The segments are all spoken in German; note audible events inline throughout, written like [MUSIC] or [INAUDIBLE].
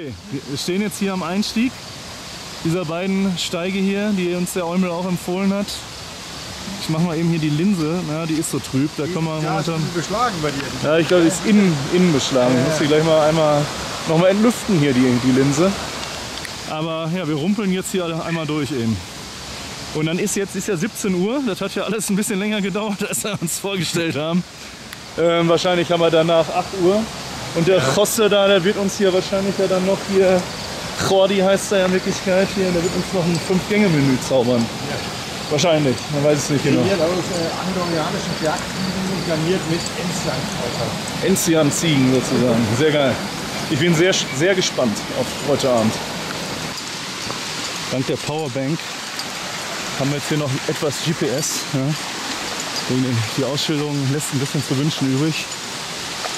Okay, wir stehen jetzt hier am Einstieg dieser beiden Steige hier, die uns der Eumel auch empfohlen hat. Ich mache mal eben hier die Linse, ja, die ist so trüb, da kann man Ja, ist ein momentan... bisschen beschlagen bei dir. Ja, ich glaube, die ist innen, innen beschlagen. Ich muss die gleich mal einmal noch mal entlüften hier, die, die Linse. Aber ja, wir rumpeln jetzt hier einmal durch eben. Und dann ist jetzt ist ja 17 Uhr. Das hat ja alles ein bisschen länger gedauert, als wir uns vorgestellt haben. Ähm, wahrscheinlich haben wir danach 8 Uhr. Und der Rosse da, der wird uns hier wahrscheinlich ja dann noch hier, Chordi heißt er ja in Wirklichkeit hier, der wird uns noch ein 5-Gänge-Menü zaubern. Wahrscheinlich, man weiß es nicht genau. Hier aus äh, andorianischen Bergziegen garniert mit Enziankräuter. Enzian-Ziegen sozusagen. Sehr geil. Ich bin sehr, sehr gespannt auf heute Abend. Dank der Powerbank haben wir jetzt hier noch etwas GPS. Ja. Die Ausschilderung lässt ein bisschen zu wünschen übrig.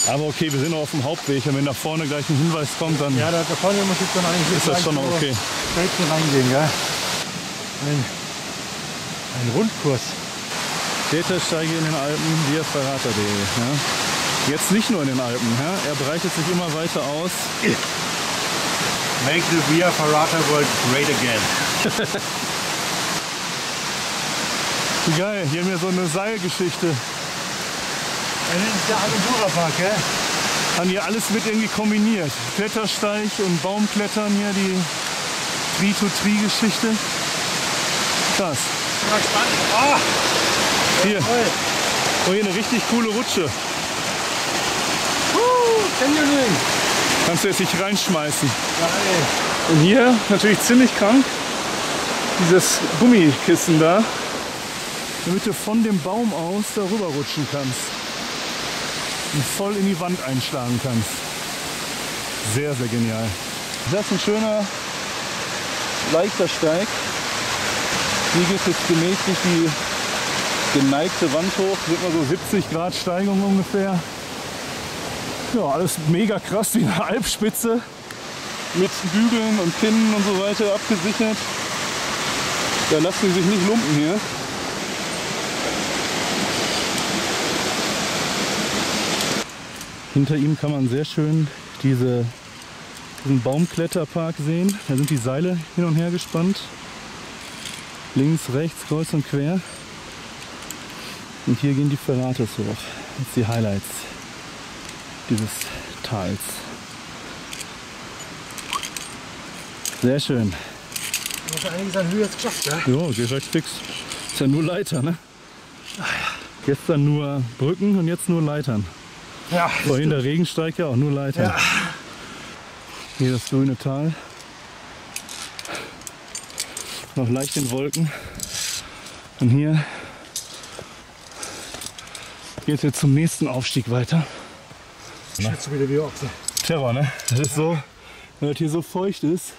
Aber okay, wir sind noch auf dem Hauptweg und wenn da vorne gleich ein Hinweis kommt, dann Ja, da, da vorne muss ich dann eigentlich ist das schon so okay. straight hier reingehen, gell? Ein, ein Rundkurs. Klettersteige in den Alpen, via Ferrata.de. Ja. Jetzt nicht nur in den Alpen, ja. er breitet sich immer weiter aus. [LAUGHS] Make the Via Ferrata World great again. Wie [LAUGHS] geil, hier haben wir so eine Seilgeschichte. Das ist der Aventura Park, gell? haben hier alles mit irgendwie kombiniert. Klettersteig und Baumklettern hier, die Tree-to-Tree-Geschichte. Krass. Mal spannend. Ah, Hier, oh, hier eine richtig coole Rutsche. Canyoning. Kannst du jetzt nicht reinschmeißen. Geil. Und hier natürlich ziemlich krank. Dieses Gummikissen da. Damit du von dem Baum aus darüber rutschen kannst. Und voll in die Wand einschlagen kannst. Sehr, sehr genial. Das ist ein schöner, leichter Steig. Hier geht es gemächlich die geneigte Wand hoch. Sind mal so 70 Grad Steigung ungefähr. Ja, alles mega krass wie eine Alpspitze mit Bügeln und Pinnen und so weiter abgesichert. Da lassen sie sich nicht lumpen hier. Hinter ihm kann man sehr schön diese, diesen Baumkletterpark sehen. Da sind die Seile hin und her gespannt. Links, rechts, kreuz und quer. Und hier gehen die Ferrates hoch. Das sind die Highlights dieses Tals. Sehr schön. Du hast einiges an Höhe jetzt geschafft, gell? Jo, geht recht fix. Ist ja nur Leiter, ne? Gestern nur Brücken und jetzt nur Leitern. Ja. Vorhin der Regensteig ja auch nur Leitern. Ja. Hier das grüne Tal. Noch leicht in Wolken. Und hier geht es jetzt zum nächsten Aufstieg weiter. Schätze wieder wie Ochse. Terror, ne? Das ist so, wenn das hier so feucht ist,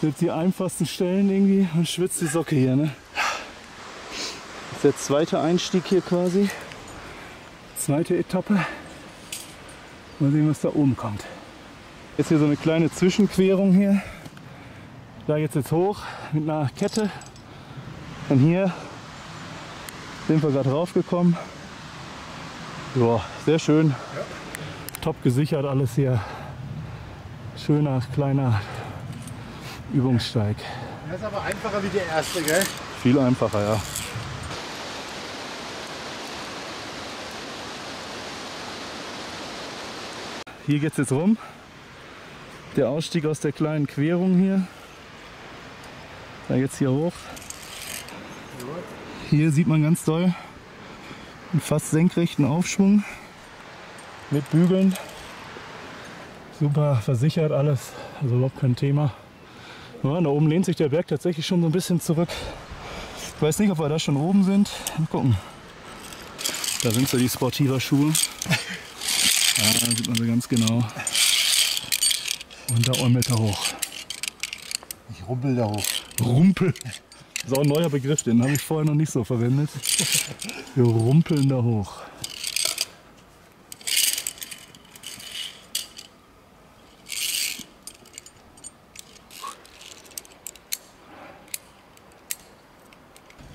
sind die einfachsten Stellen irgendwie und schwitzt die Socke hier, ne? Das ist der zweite Einstieg hier quasi. Zweite Etappe. Mal sehen, was da oben kommt. Jetzt hier so eine kleine Zwischenquerung hier. Da geht's jetzt hoch mit einer Kette. Und hier sind wir gerade raufgekommen. Ja, sehr schön top gesichert alles hier. Schöner kleiner Übungssteig. Das ist aber einfacher wie der erste, gell? Viel einfacher, ja. Hier geht's jetzt rum. Der Ausstieg aus der kleinen Querung hier. Da geht's hier hoch. Hier sieht man ganz doll einen fast senkrechten Aufschwung mit Bügeln. Super versichert alles, also überhaupt kein Thema. Ja, da oben lehnt sich der Berg tatsächlich schon so ein bisschen zurück. Ich weiß nicht, ob wir da schon oben sind. Mal gucken. Da sind so die Sportiva-Schuhe. Ja, da sieht man sie ganz genau. Und da äumelt er hoch. Ich rumpel da hoch. Rumpel. Das ist auch ein neuer Begriff, den habe ich vorher noch nicht so verwendet. Wir rumpeln da hoch.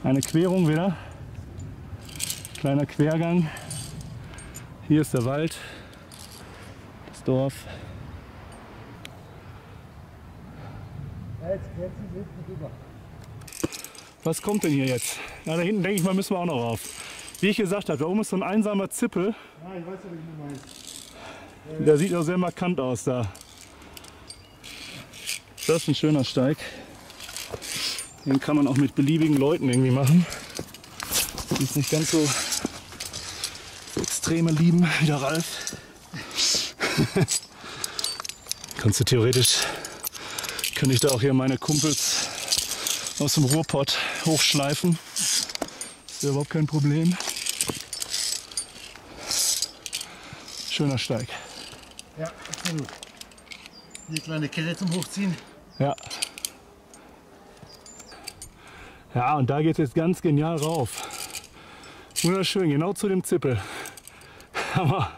Eine Querung wieder. Kleiner Quergang. Hier ist der Wald, Dorf. Was kommt denn hier jetzt? Na, da hinten denke ich mal, müssen wir auch noch rauf. Wie ich gesagt habe, da oben ist so ein einsamer Zippel. Ja, ich weiß, was du meinst. Der sieht auch sehr markant aus da. Das ist ein schöner Steig. Den kann man auch mit beliebigen Leuten irgendwie machen. Die es nicht ganz so extreme lieben wie der Ralf. [LAUGHS] Kannst du theoretisch, könnte ich da auch hier meine Kumpels aus dem Ruhrpott hochschleifen. Das wäre überhaupt kein Problem. Schöner Steig. Ja, absolut. Hier kleine Kette zum Hochziehen. Ja. Ja, und da geht es jetzt ganz genial rauf. Wunderschön, genau zu dem Zippel. [LAUGHS] Aber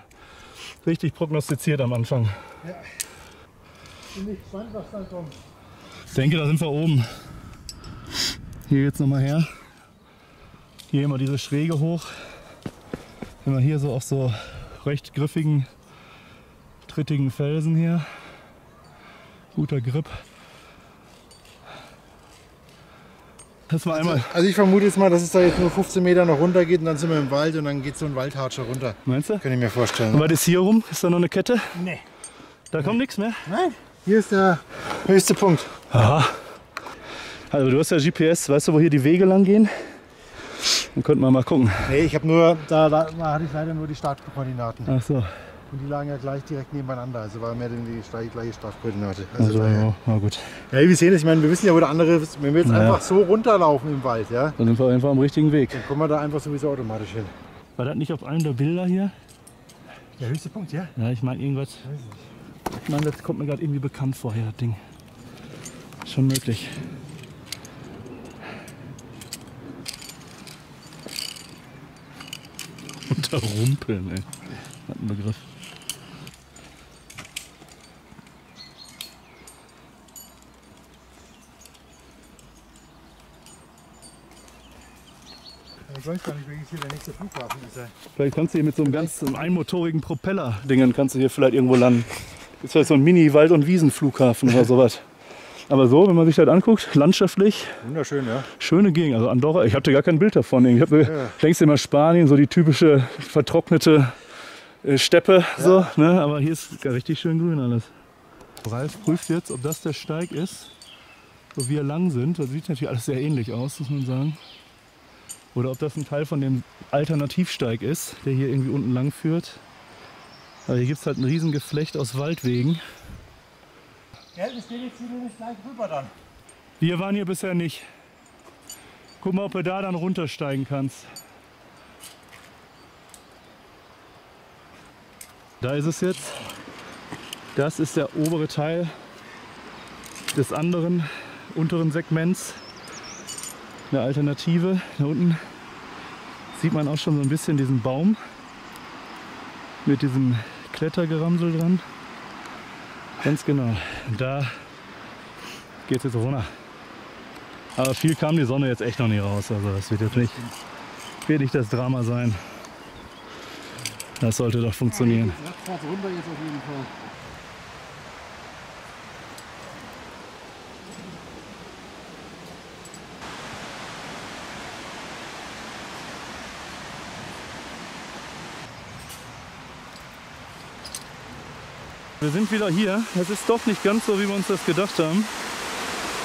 richtig prognostiziert am Anfang. Bin ich gespannt, was dann kommt. Ich denke, da sind wir oben. Hier geht's nochmal her. Hier immer diese Schräge hoch. Wenn wir hier so auf so recht griffigen, trittigen Felsen hier. Guter Grip. Das war einmal. Also ich vermute jetzt mal, dass es da jetzt nur 15 Meter noch runter geht und dann sind wir im Wald und dann geht so ein Waldhatscher runter. Meinst du? Kann ich mir vorstellen. Und was ist hier rum? Ist da noch eine Kette? Nee. Da kommt nichts mehr? Nein, hier ist der höchste Punkt. Aha. Also du hast ja GPS, weißt du, wo hier die Wege lang gehen? Dann könnten wir mal gucken. Nee, ich habe nur, da, da hatte ich leider nur die Startkoordinaten. Ach so. Und die lagen ja gleich direkt nebeneinander. Also war mehr oder weniger die gleiche- Startkoordinate. Also, Also, ja, na gut. ja, wir sehen es. Ich meine, wir wissen ja, wo der andere ist. Wenn wir jetzt Ja. einfach so runterlaufen im Wald, ja, Dann sind wir einfach am richtigen Weg. dann kommen wir da einfach sowieso automatisch hin. War das nicht auf einem der Bilder hier? Der höchste Punkt, ja? Ja, ich meine irgendwas. Ich meine, das kommt mir gerade irgendwie bekannt vor hier, das Ding. Schon möglich. Unterrumpeln, ey. Einen Begriff. Ich weiß gar nicht, welches hier der nächste Flughafen ist. Vielleicht kannst du hier mit so einem ganz einmotorigen Propeller-Dingen kannst du hier vielleicht irgendwo landen. Ist vielleicht so ein Mini-Wald- und Wiesenflughafen oder sowas. Aber so, wenn man sich das anguckt, landschaftlich, Wunderschön, ja. schöne Gegend. Also Andorra, ich hatte gar kein Bild davon. Ich habe Ja. denkst du immer Spanien, so die typische vertrocknete äh, Steppe, so, ne? aber hier ist richtig schön grün alles. Ralf prüft jetzt, ob das der Steig ist, wo wir lang sind. Das sieht natürlich alles sehr ähnlich aus, muss man sagen. Oder ob das ein Teil von dem Alternativsteig ist, der hier irgendwie unten lang führt. Aber hier gibt es halt ein riesen Geflecht aus Waldwegen. Gell, das geht jetzt nicht gleich rüber dann. Wir waren hier bisher nicht. Guck mal, ob du da dann runtersteigen kannst. Da ist es jetzt. Das ist der obere Teil des anderen unteren Segments. Eine Alternative. Da unten sieht man auch schon so ein bisschen diesen Baum mit diesem Klettergeramsel dran. Ganz genau. Da geht es jetzt runter. Aber viel kam die Sonne jetzt echt noch nicht raus. Also das wird jetzt nicht, wird nicht das Drama sein. Das sollte doch funktionieren. Ratzfatz runter jetzt auf jeden Fall. Wir sind wieder hier. Es ist doch nicht ganz so, wie wir uns das gedacht haben.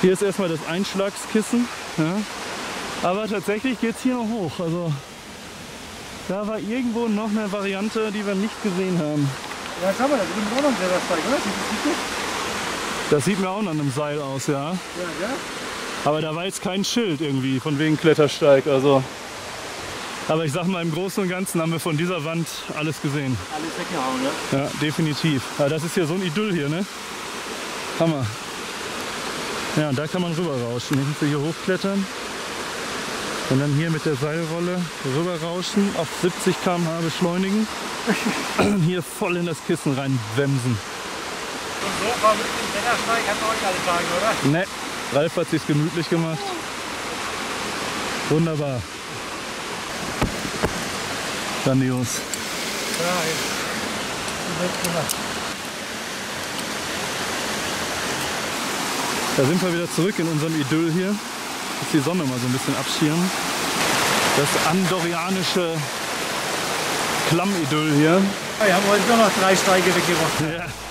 Hier ist erstmal das Einschlagskissen. Ja. Aber tatsächlich geht es hier noch hoch. Also da war irgendwo noch eine Variante, die wir nicht gesehen haben. Ja, schau mal, da drüben ist auch noch ein Klettersteig, oder? Siehst du das? Das sieht mir auch nach einem Seil aus, ja. Ja, ja. Aber da war jetzt kein Schild irgendwie von wegen Klettersteig. Also. Aber ich sag mal, im Großen und Ganzen haben wir von dieser Wand alles gesehen. Alles weggehauen, ja? Ja, definitiv. Ja, das ist hier so ein Idyll hier, ne? Hammer. Ja, und da kann man rüber rauschen. Hier hochklettern. Und dann hier mit der Seilrolle rüber rauschen, auf 70 km/h beschleunigen. Und [CLEARS THROAT] hier voll in das Kissen reinwemsen. Und so war mit dem Klettersteig hat euch alle Tage, oder? Ne, Ralf hat sich's gemütlich gemacht. Wunderbar. Grandios. Ja, jetzt. Da sind wir wieder zurück in unserem Idyll hier. Muss die Sonne mal so ein bisschen abschirmen. Das andorianische Klammidyll hier. Wir haben heute nur noch drei Steige weggerochen. Ja.